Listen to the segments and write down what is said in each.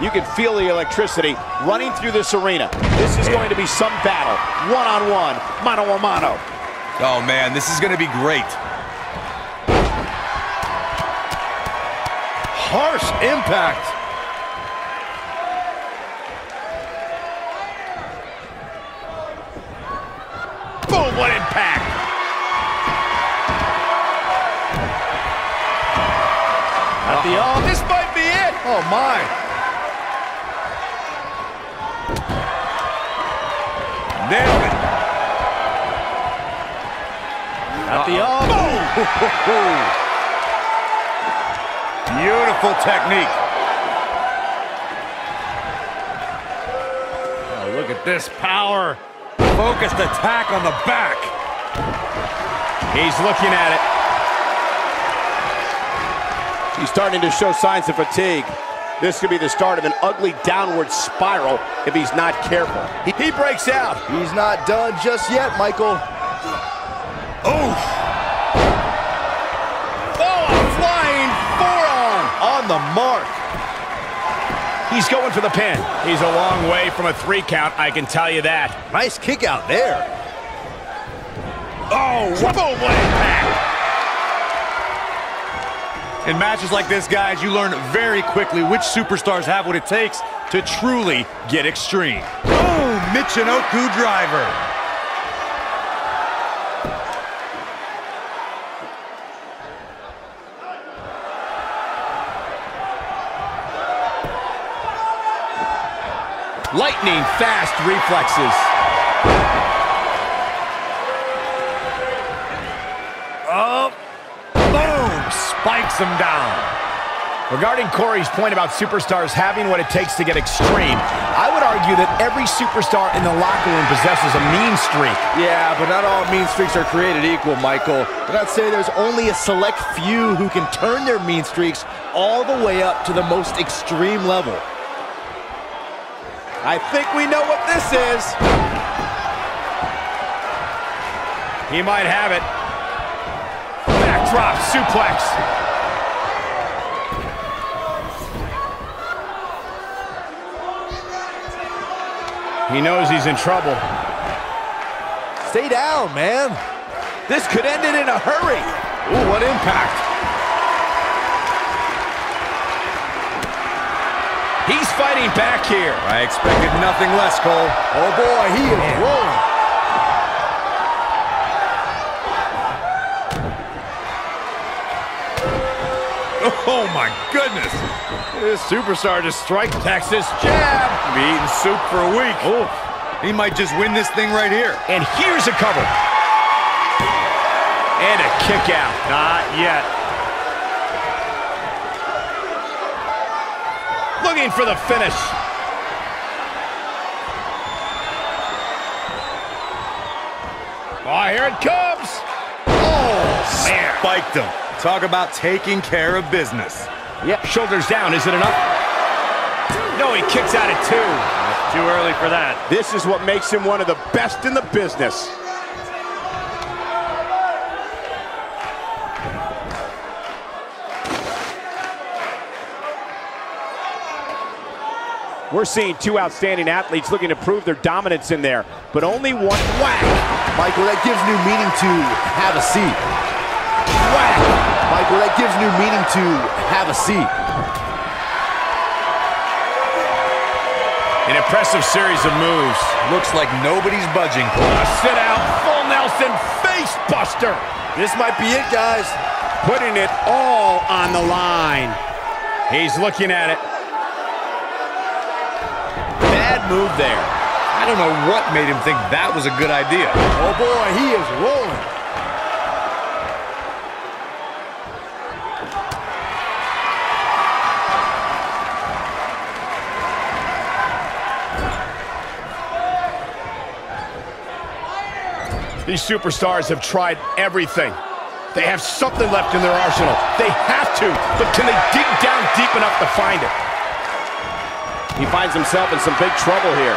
You can feel the electricity running through this arena. This is going to be some battle. One-on-one, mano-a-mano. Oh, man, this is going to be great. Harsh impact. Boom, what impact. At the oh, this might be it. Oh, my. Nailed it. At the oh. Beautiful technique. Oh, look at this power. Focused attack on the back. He's looking at it. He's starting to show signs of fatigue. This could be the start of an ugly downward spiral if he's not careful. He, he breaks out. He's not done just yet, Michael. Oh, Oh, a flying forearm. On the mark. He's going for the pin. He's a long way from a three count, I can tell you that. Nice kick out there. Oh, boom, what impact. In matches like this, guys, you learn very quickly which superstars have what it takes to truly get extreme. Boom! Michinoku driver. Lightning fast reflexes. Spikes him down. Regarding Corey's point about superstars having what it takes to get extreme, I would argue that every superstar in the locker room possesses a mean streak. Yeah, but not all mean streaks are created equal, Michael. And I'd say there's only a select few who can turn their mean streaks all the way up to the most extreme level. I think we know what this is. He might have it. Backdrop suplex. He knows he's in trouble. Stay down, man. This could end it in a hurry. Ooh, what impact. He's fighting back here. I expected nothing less, Cole. Oh boy, he is rolling. My goodness. This superstar just strike Texas jab. Be eating soup for a week. Oh, He might just win this thing right here. and here's a cover. And a kick out. Not yet. Looking for the finish. Oh, here it comes. Oh, man. Spiked him. Talk about taking care of business. Yep, shoulders down. Is it enough? No, he kicks out at two. Too early for that. This is what makes him one of the best in the business. We're seeing two outstanding athletes looking to prove their dominance in there, but only one whack. Michael, that gives new meaning to have a seat. Whack. Michael, that gives new meaning to have a seat. An impressive series of moves. Looks like nobody's budging, Cole. A sit out, full Nelson face buster. This might be it, guys. Putting it all on the line. He's looking at it. Bad move there. I don't know what made him think that was a good idea. Oh boy, he is rolling. These superstars have tried everything. They have something left in their arsenal. They have to, but can they dig down deep enough to find it? He finds himself in some big trouble here.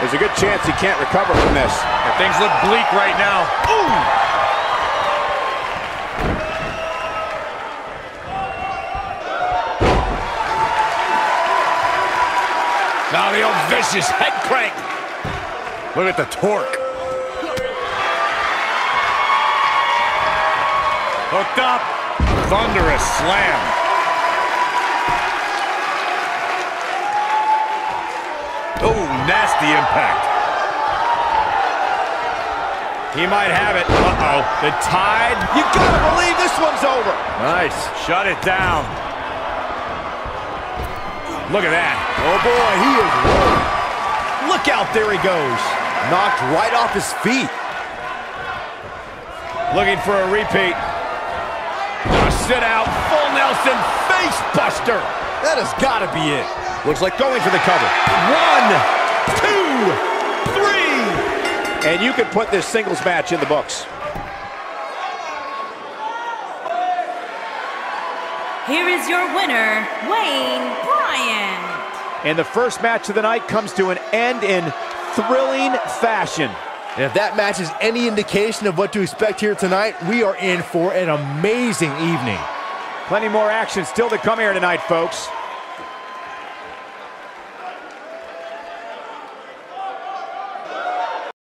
There's a good chance he can't recover from this. And things look bleak right now. Ooh! Now the old vicious head crank. Look at the torque. Hooked up. Thunderous slam. Oh, nasty impact. He might have it. Uh-oh. The tide. You gotta believe this one's over. Nice. Shut it down. Look at that. Oh boy, he is rolling. Look out, there he goes. Knocked right off his feet. Looking for a repeat. Gonna out. Full Nelson face buster. That has got to be it. Looks like going for the cover. One, two, three. And you can put this singles match in the books. Here is your winner, Wayne Bryant. And the first match of the night comes to an end in thrilling fashion. And if that match is any indication of what to expect here tonight, we are in for an amazing evening. Plenty more action still to come here tonight, folks.